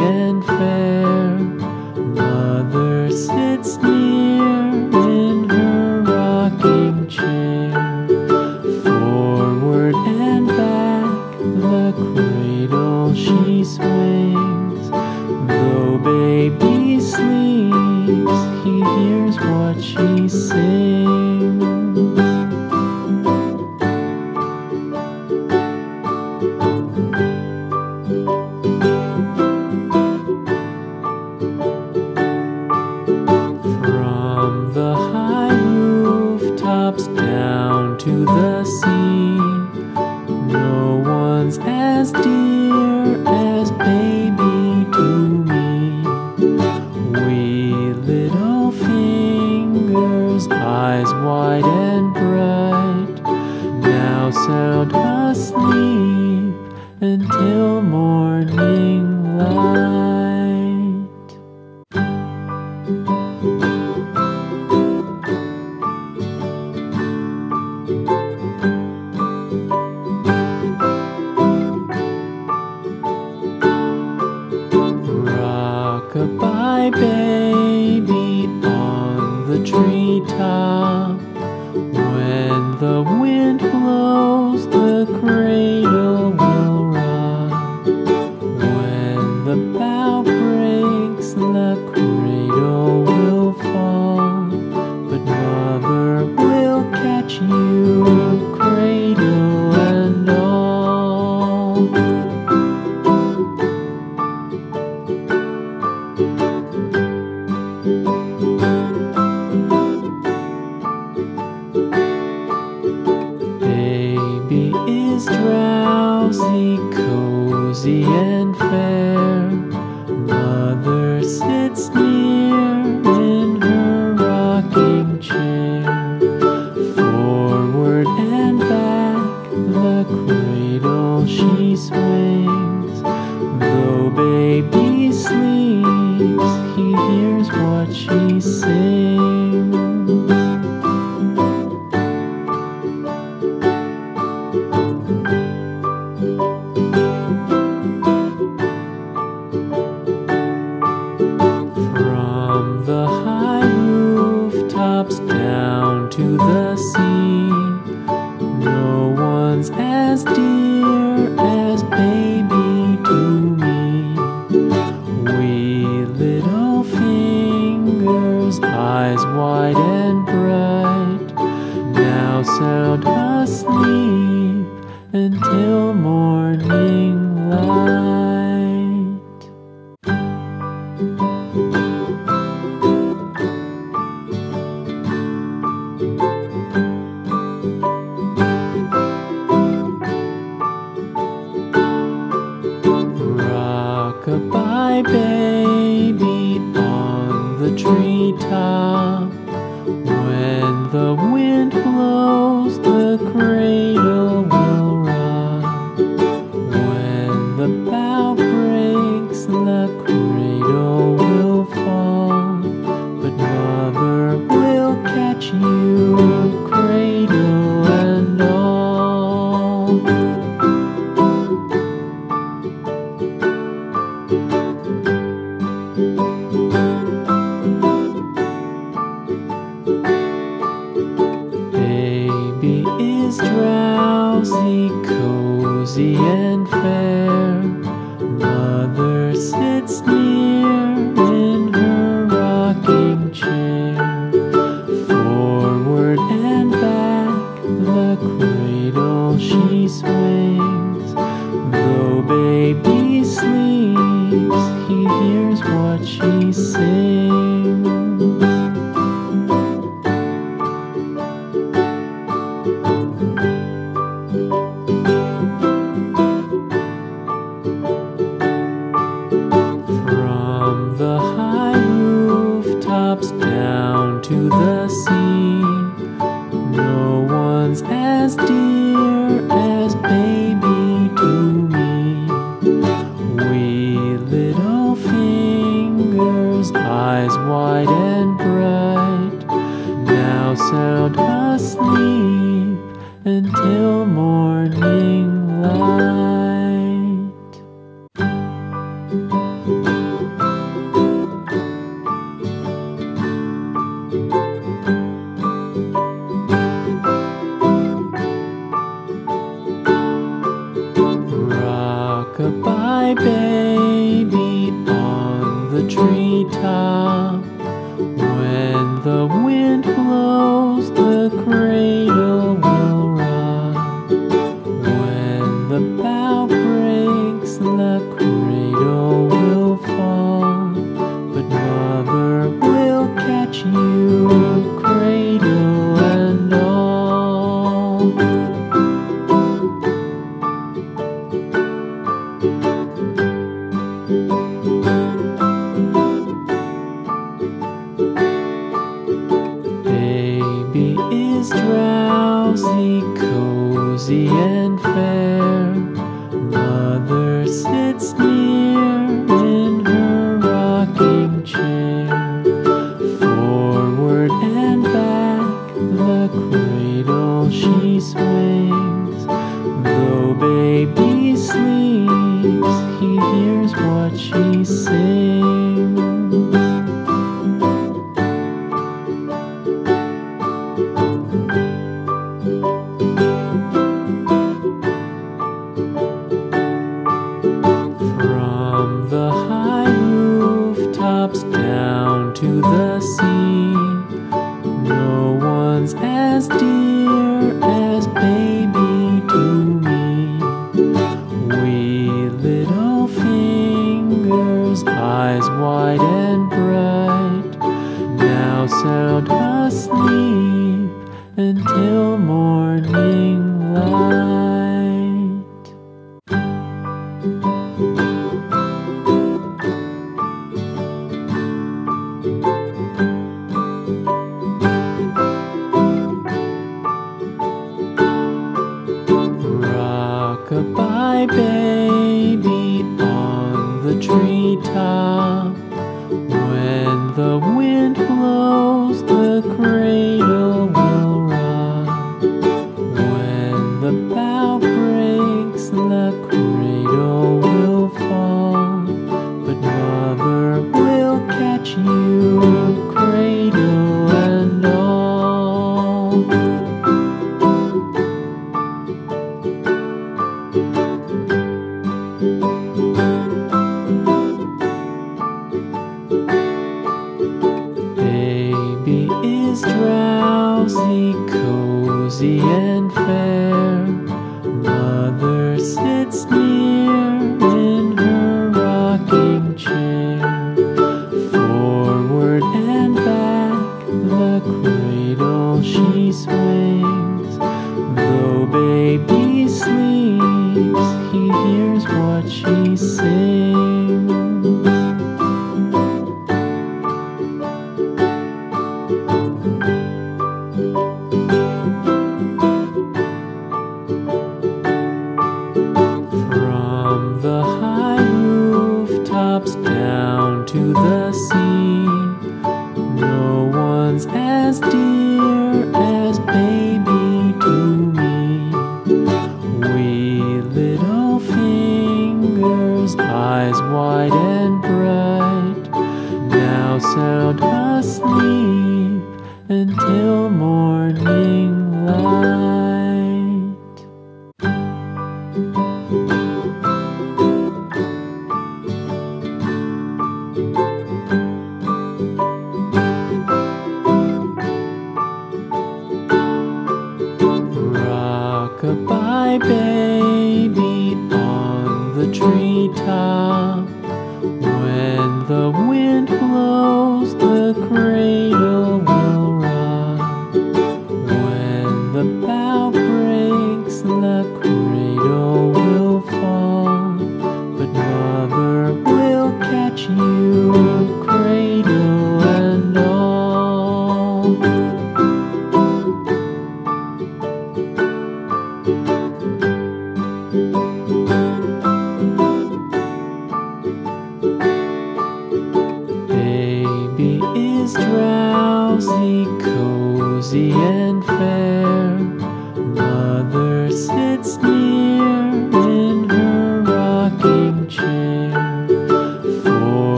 and fair. until morning light. the end. eyes wide and bright, now sound asleep until morning light. All.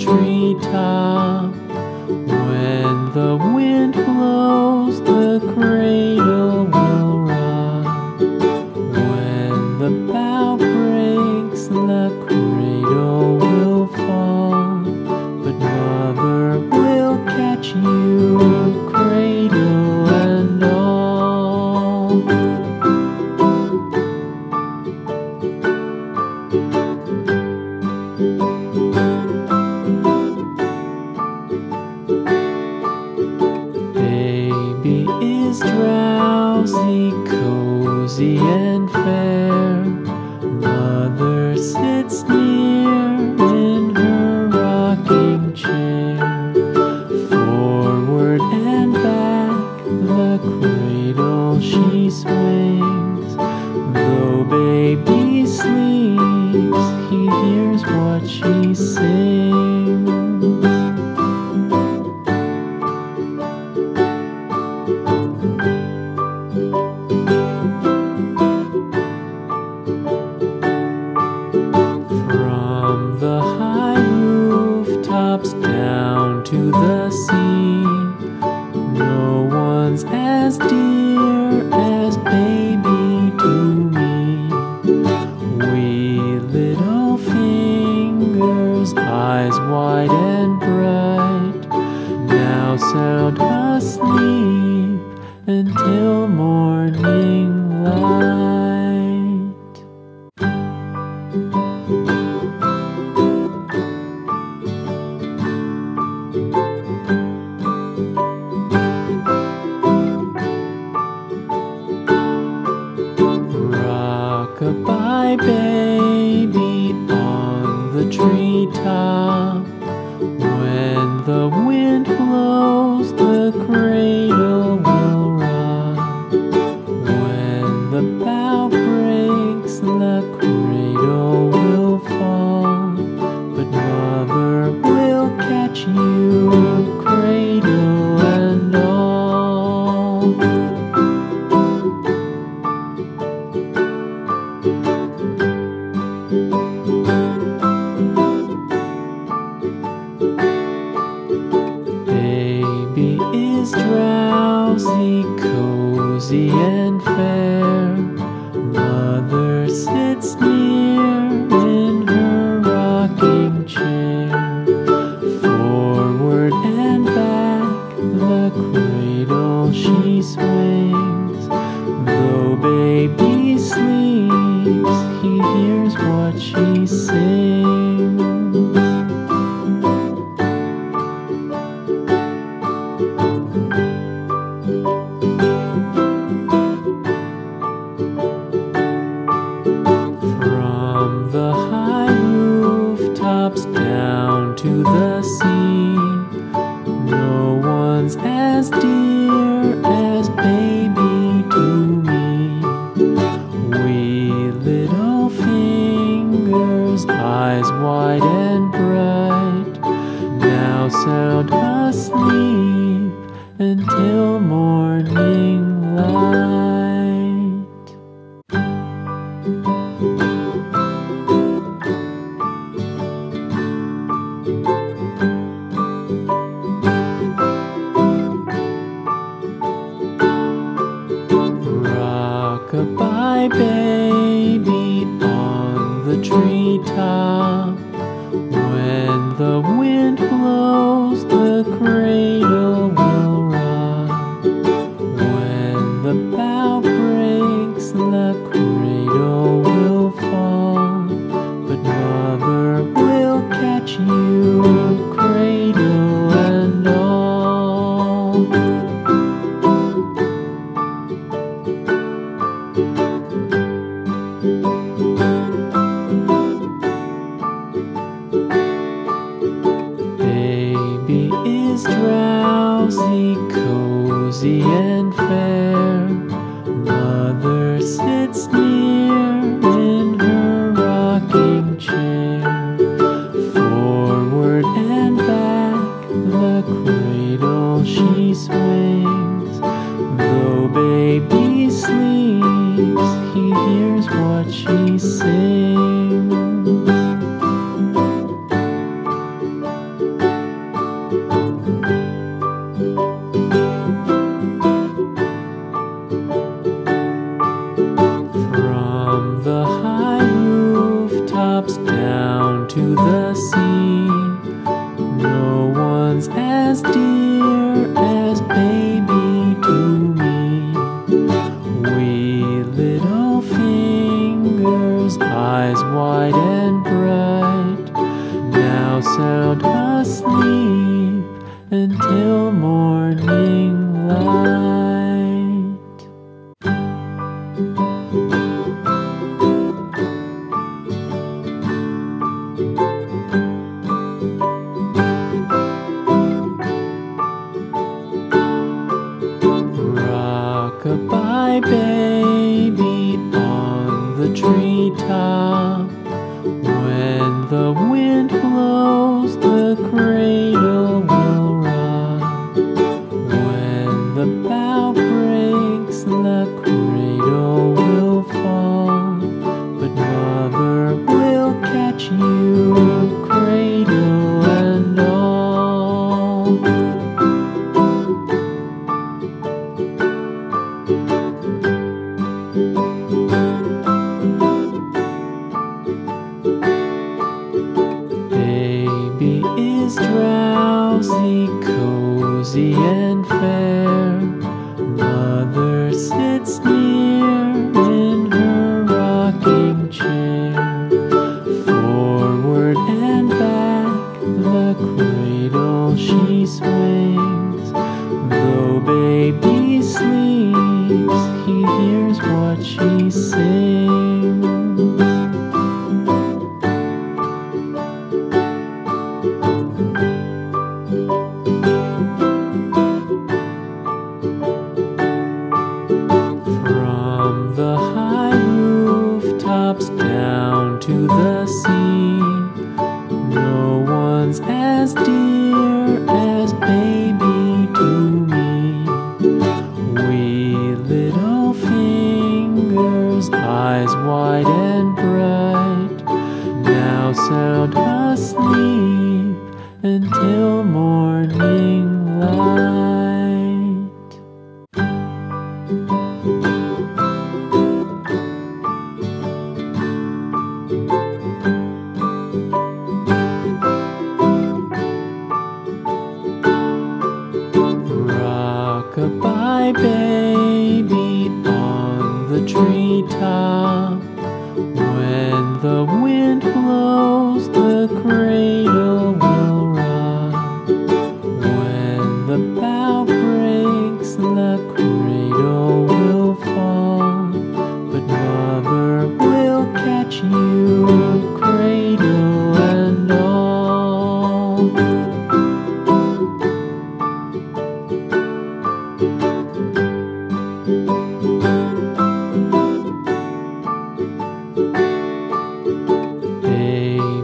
Treetop. When the wind Goodbye, baby, on the treetop. cradle she sways.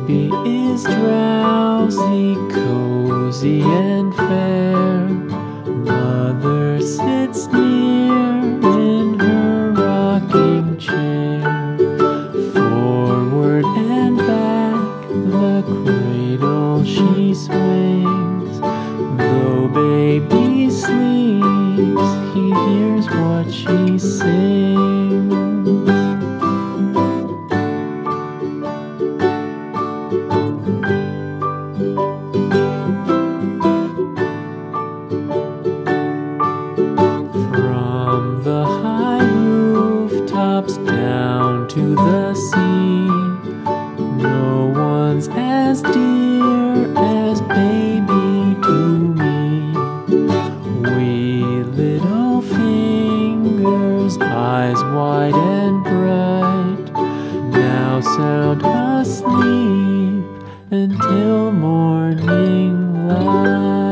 Is drowsy, cozy and fair. and bright. Now sound asleep until morning light.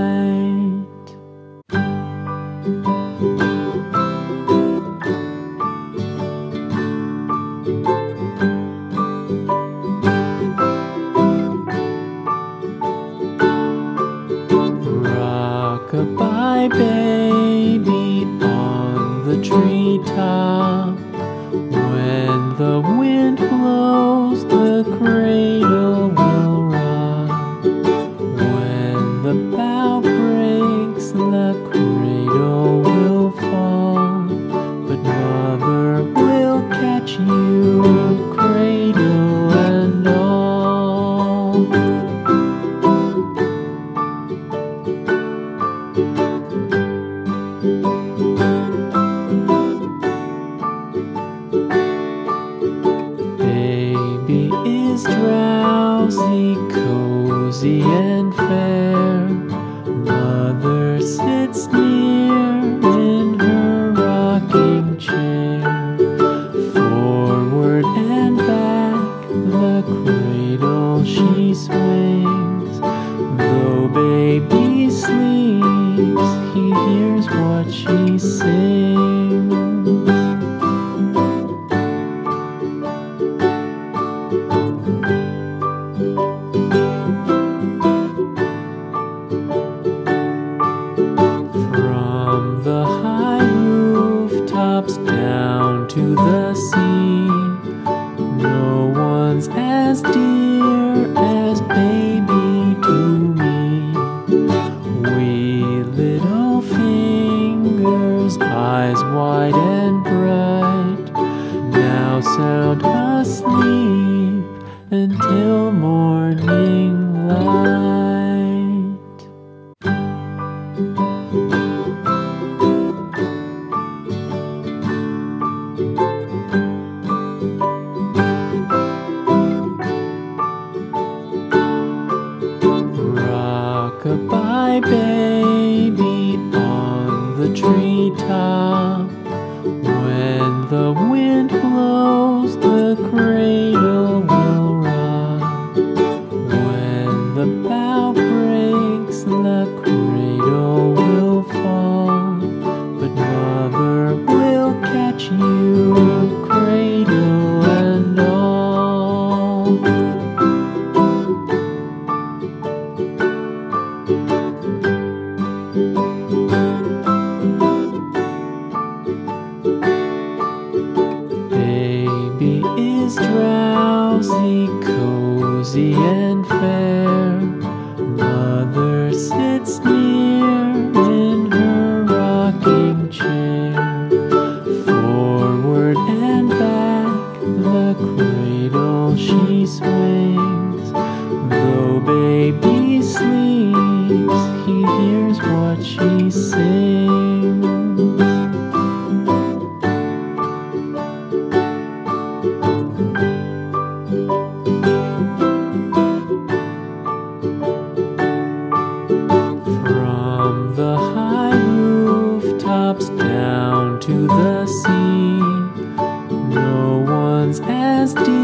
As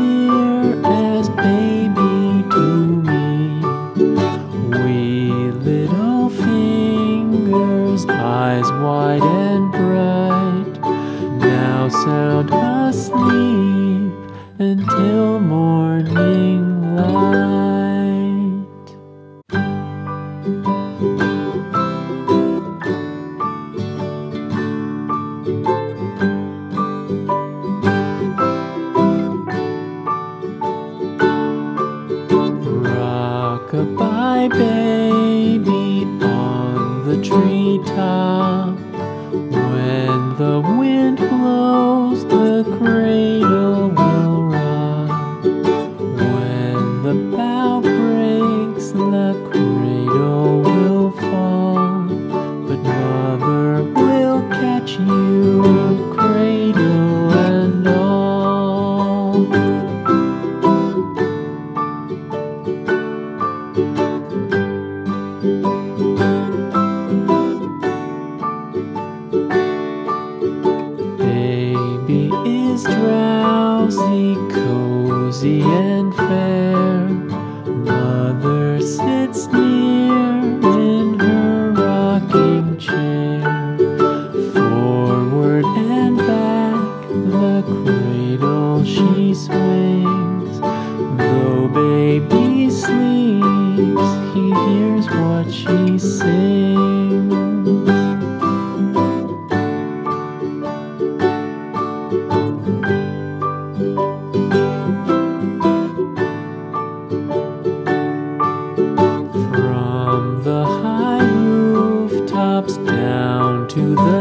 you, the high rooftops down to the